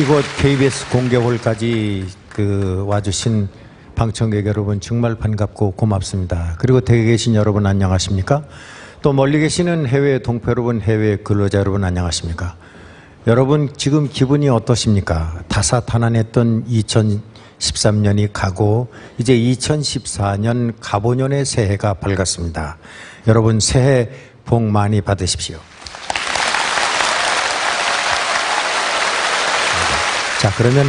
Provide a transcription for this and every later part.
이곳 KBS 공개홀까지 그 와주신 방청객 여러분 정말 반갑고 고맙습니다. 그리고 댁에 계신 여러분 안녕하십니까? 또 멀리 계시는 해외 동포 여러분, 해외 근로자 여러분 안녕하십니까? 여러분 지금 기분이 어떠십니까? 다사다난했던 2013년이 가고 이제 2014년 가보년의 새해가 밝았습니다. 여러분 새해 복 많이 받으십시오. 자, 그러면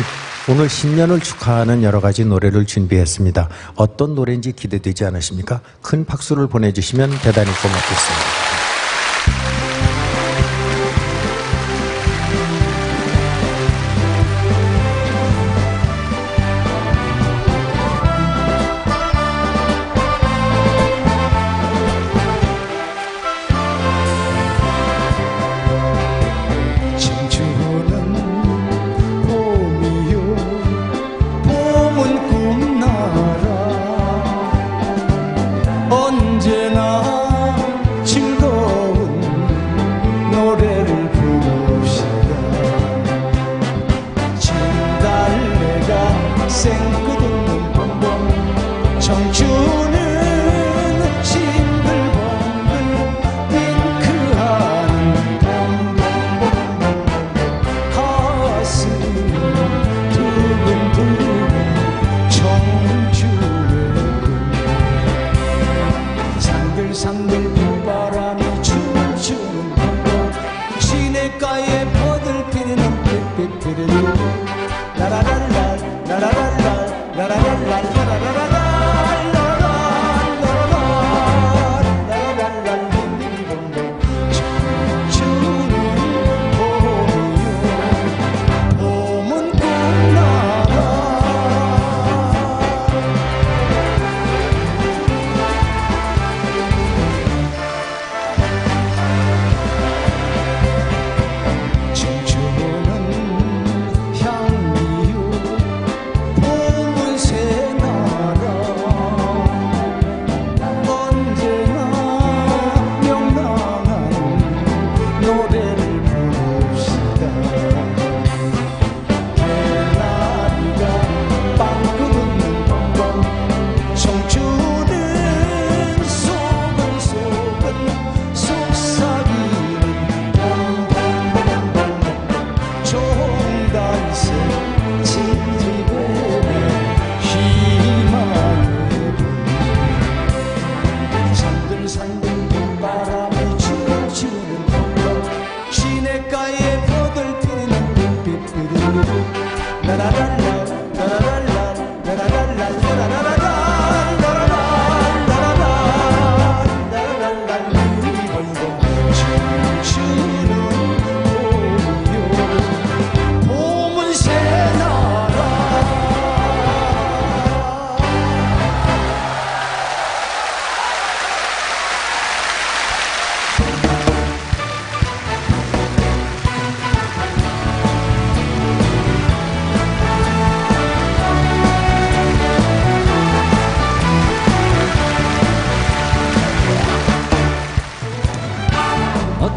오늘 신년을 축하하는 여러 가지 노래를 준비했습니다. 어떤 노래인지 기대되지 않으십니까? 큰 박수를 보내주시면 대단히 고맙겠습니다.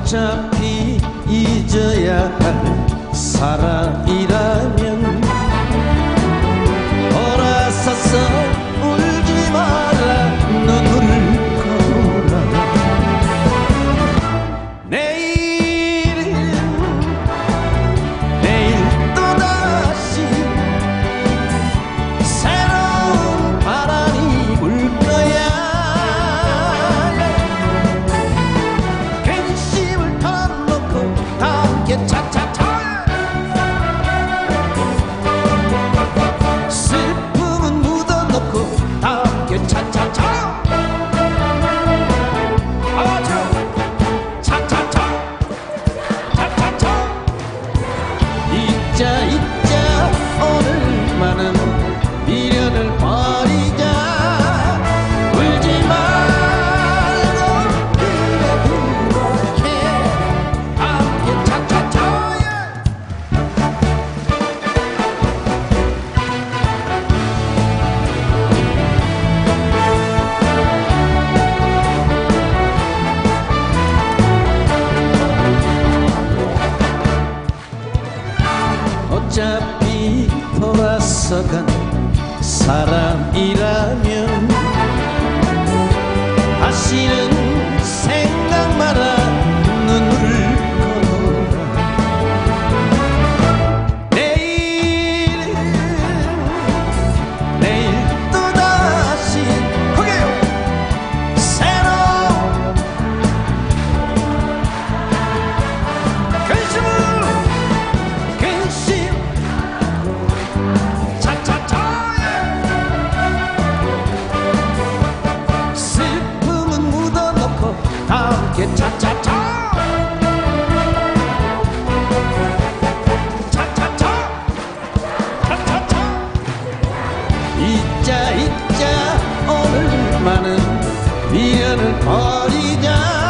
어차피 잊어야 할 사람이라 어차피 돌아서간 사람이라면 다시는 버리자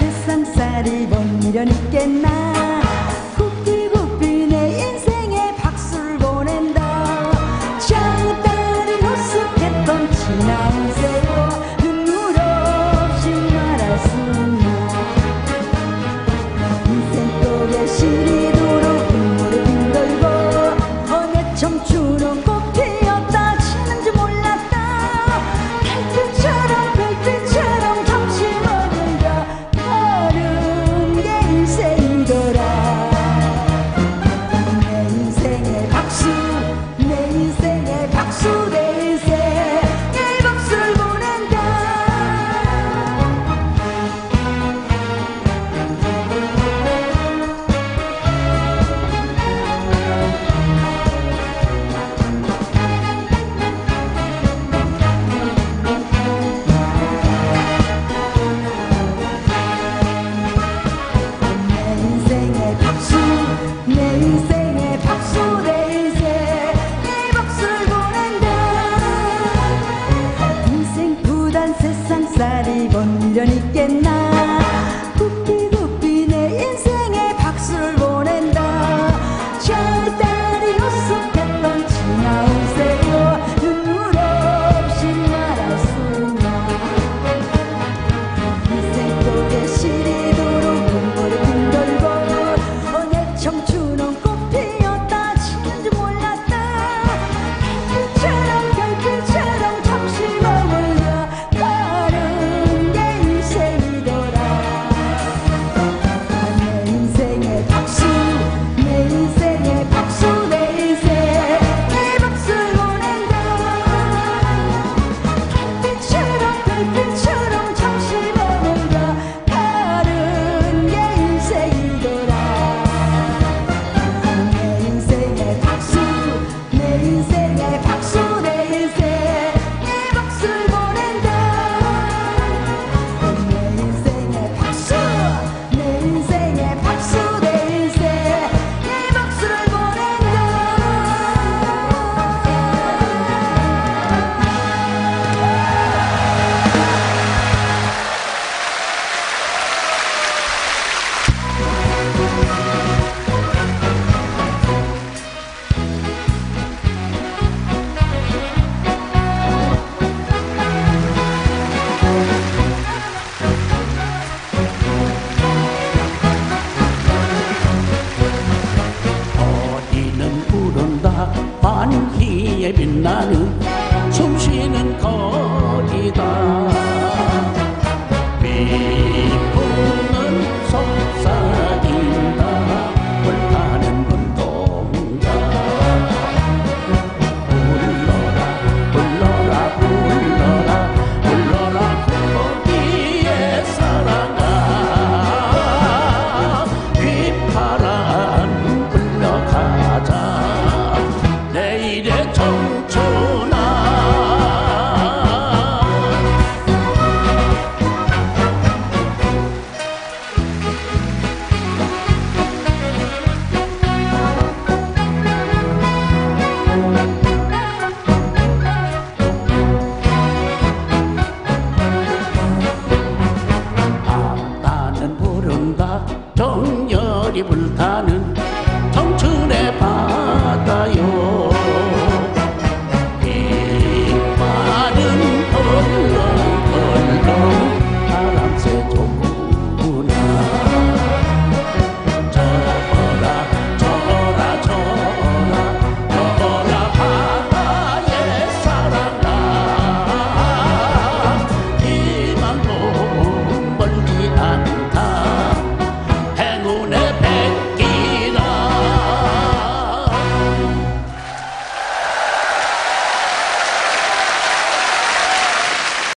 세상살이 못 밀어냈겠나?